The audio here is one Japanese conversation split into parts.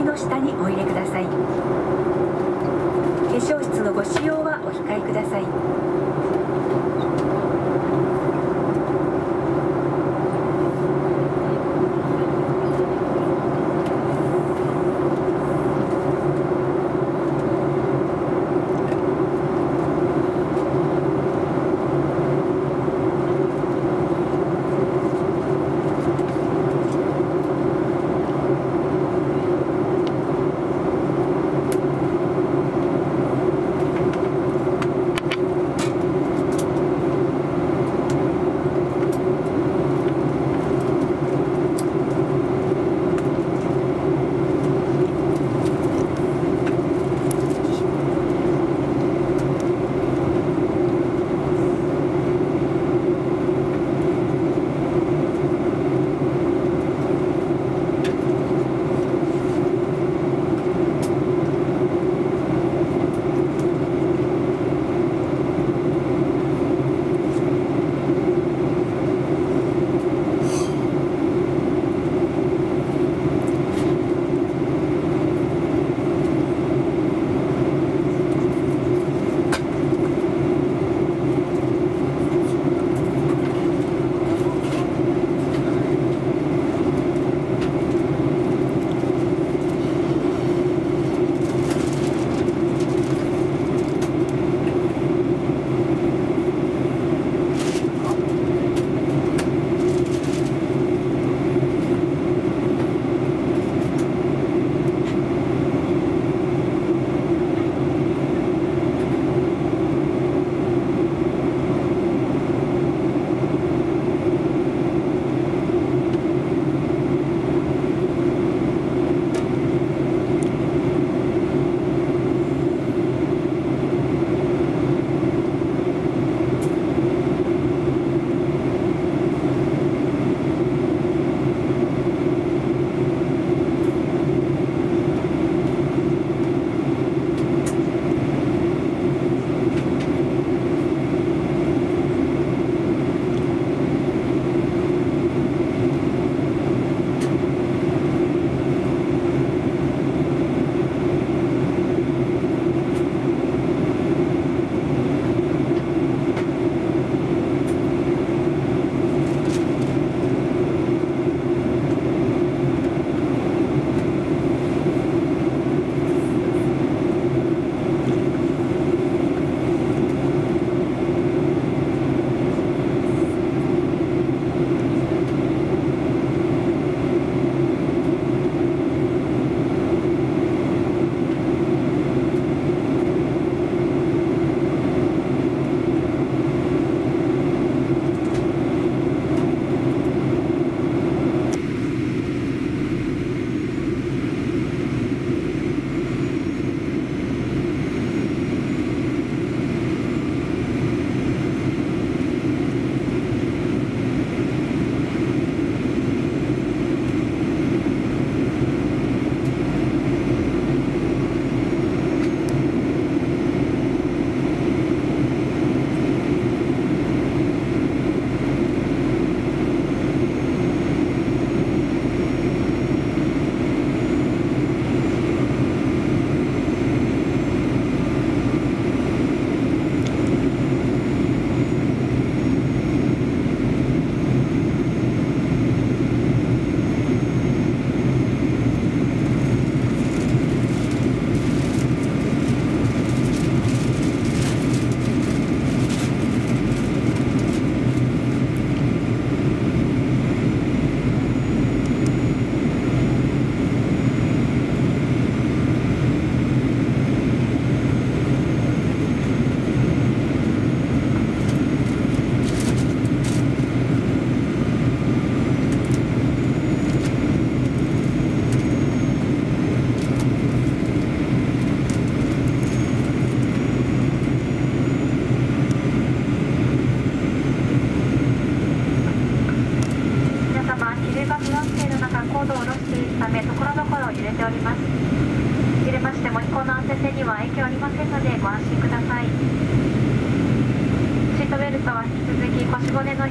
席の下にお入れください。化粧室のご使用はお控えください。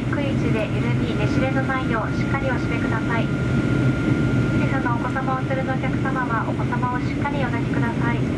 低い位置で緩み寝知れのないようしっかりお締めください小さなお子様を連れのお客様はお子様をしっかりお抱きください。